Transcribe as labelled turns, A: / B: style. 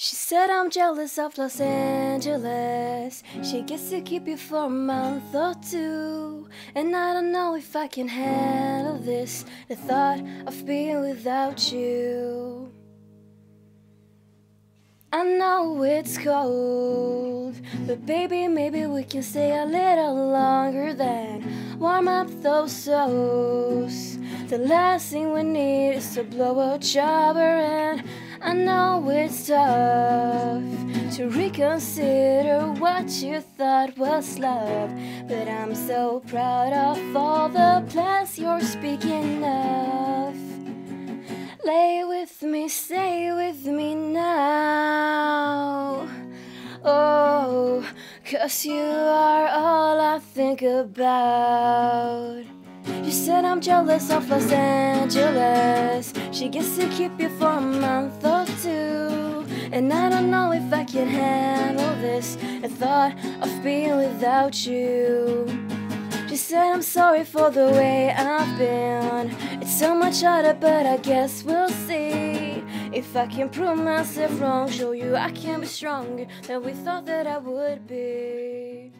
A: She said I'm jealous of Los Angeles. She gets to keep you for a month or two. And I don't know if I can handle this. The thought of being without you. I know it's cold, but baby, maybe we can stay a little longer then warm up those toes. The last thing we need is to blow each other, and I know it's tough to reconsider what you thought was love. But I'm so proud of all the plans you're speaking of. Lay with me, stay with me now. Oh, cause you are all I think about. You said I'm jealous of Los Angeles. She gets to keep you for a month or two. And I don't know if I can handle this. The thought of being without you. She said I'm sorry for the way I've been. It's so much harder, but I guess we'll see. If I can prove myself wrong, show you I can be stronger than we thought that I would be.